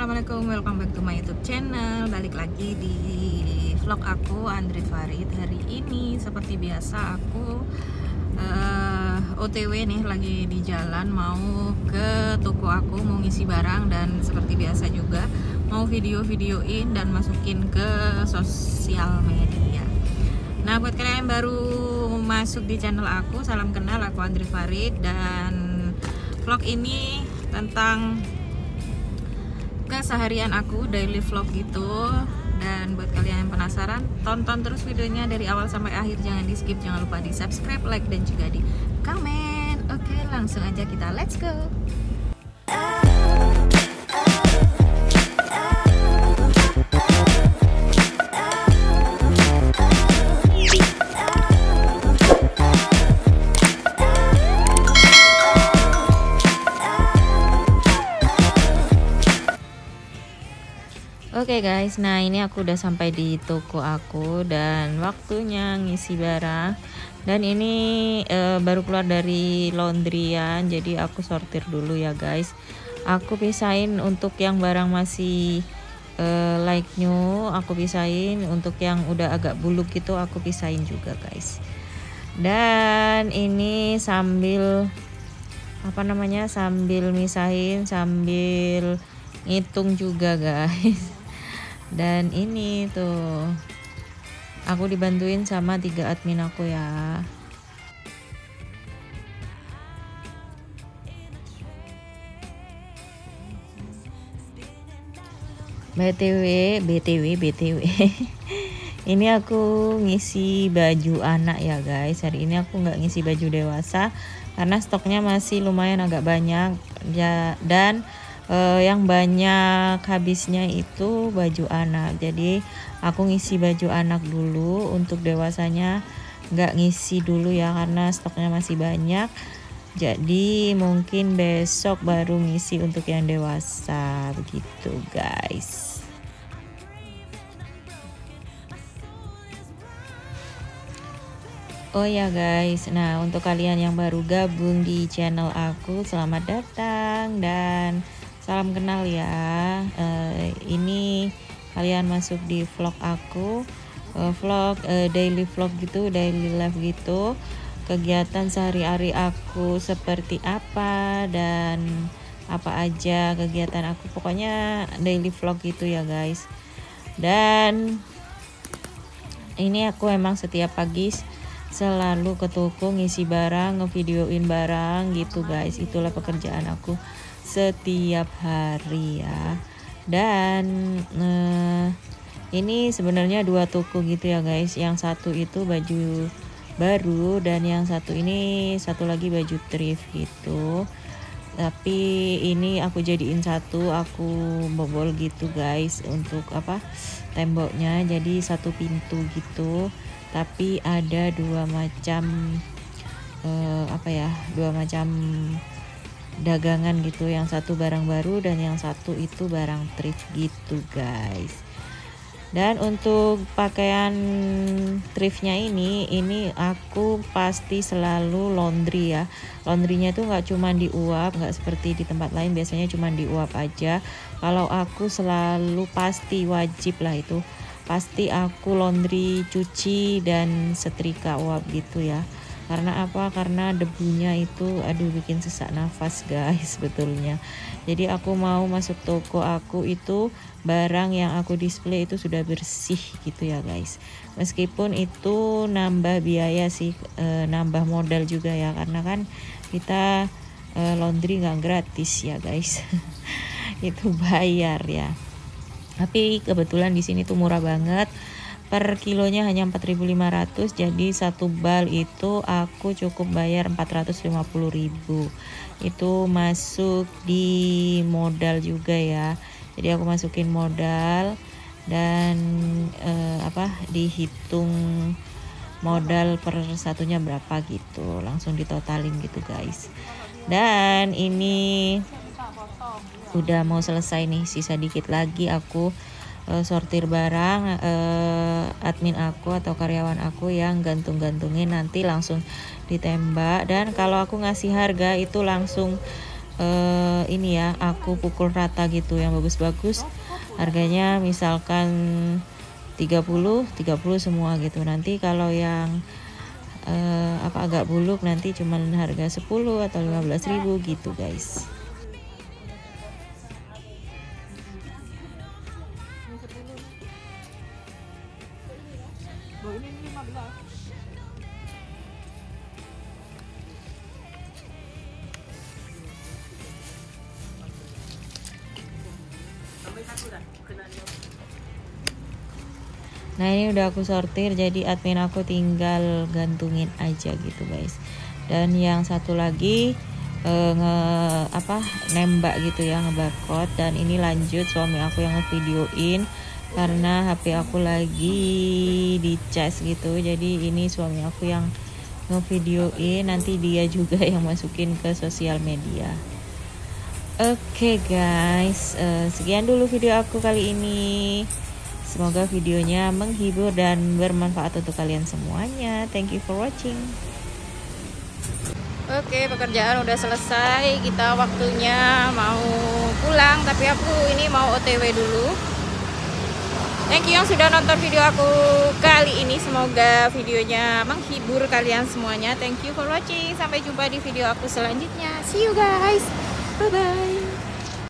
assalamualaikum, welcome back to my YouTube channel. Balik lagi di vlog aku Andri Farid. Hari ini seperti biasa aku uh, eh, OTW nih lagi di jalan mau ke toko aku mau ngisi barang dan seperti biasa juga mau video-videoin dan masukin ke sosial media. Nah, buat kalian yang baru masuk di channel aku, salam kenal aku Andri Farid dan vlog ini tentang keseharian aku daily vlog gitu. Dan buat kalian yang penasaran tonton terus videonya dari awal sampai akhir. Jangan di skip jangan lupa di subscribe like dan juga di komen. Oke langsung aja kita let's go Oke okay guys, nah ini aku udah sampai di toko aku dan waktunya ngisi barang. Dan ini e, baru keluar dari laundryan, jadi aku sortir dulu ya guys. Aku pisahin untuk yang barang masih e, like new, aku pisahin. Untuk yang udah agak buluk gitu, aku pisahin juga guys. Dan ini sambil apa namanya? Sambil misahin, sambil ngitung juga guys dan ini tuh. Aku dibantuin sama tiga admin aku ya. BTW BTW BTW ini aku ngisi baju anak ya guys. Hari ini aku nggak ngisi baju dewasa karena stoknya masih lumayan agak banyak. Ya dan uh, yang banyak habisnya itu baju anak. Jadi aku ngisi baju anak dulu. Untuk dewasanya nggak ngisi dulu ya karena stoknya masih banyak. Jadi mungkin besok baru ngisi untuk yang dewasa. Begitu guys. Oh ya guys, nah untuk kalian yang baru gabung di channel aku, selamat datang dan salam kenal ya. Uh, ini kalian masuk di vlog aku. Uh, vlog uh, daily vlog gitu daily life gitu. Kegiatan sehari-hari aku seperti apa dan apa aja kegiatan aku. Pokoknya daily vlog gitu ya guys. Dan ini aku emang setiap pagi selalu ke toko ngisi barang ngevideoin barang gitu guys. Itulah pekerjaan aku setiap hari ya. Dan eh, ini sebenarnya dua toko gitu ya guys. Yang satu itu baju baru dan yang satu ini satu lagi baju thrift gitu. Tapi ini aku jadiin satu aku bobol gitu guys untuk apa temboknya. Jadi satu pintu gitu. Tapi ada dua macam uh, apa ya dua macam dagangan gitu yang satu barang baru dan yang satu itu barang thrift gitu guys. Dan untuk pakaian thriftnya ini ini aku pasti selalu laundry ya. Laundrynya tuh nggak cuma diuap nggak seperti di tempat lain biasanya cuma diuap aja. Kalau aku selalu pasti wajib lah itu. Pasti aku laundry cuci dan setrika uap gitu ya karena apa? Karena debunya itu aduh bikin sesak nafas guys betulnya. Jadi aku mau masuk toko aku itu barang yang aku display itu sudah bersih gitu ya guys. Meskipun itu nambah biaya sih e, nambah modal juga ya. Karena kan kita e, laundry nggak gratis ya guys. Itu bayar ya. Tapi kebetulan di sini tuh murah banget per kilonya hanya 4500 jadi satu bal itu aku cukup bayar 450.000 itu masuk di modal juga ya. Jadi aku masukin modal dan eh, apa dihitung modal per satunya berapa gitu. Langsung ditotalin gitu guys. Dan ini udah mau selesai nih sisa dikit lagi aku uh, sortir barang uh, admin aku atau karyawan aku yang gantung-gantungin nanti langsung ditembak. Dan kalau aku ngasih harga itu langsung uh, ini ya aku pukul rata gitu yang bagus-bagus. Harganya misalkan 30 30 semua gitu. Nanti kalau yang uh, apa agak buluk nanti cuman harga 10 atau 15.000 gitu guys Nah ini udah aku sortir jadi admin aku tinggal gantungin aja gitu guys. Dan yang satu lagi eh, nge apa nembak gitu ya ngebarcode dan ini lanjut suami aku yang ngevideoin karena HP aku lagi di cas gitu jadi ini suami aku yang ngevideoin nanti dia juga yang masukin ke sosial media oke okay guys uh, sekian dulu video aku kali ini Semoga videonya menghibur dan bermanfaat untuk kalian semuanya. Thank you for watching. Oke, pekerjaan udah selesai. Kita waktunya mau pulang, tapi aku ini mau OTW dulu. Thank you yang sudah nonton video aku kali ini. Semoga videonya menghibur kalian semuanya. Thank you for watching. Sampai jumpa di video aku selanjutnya. See you guys. Bye bye.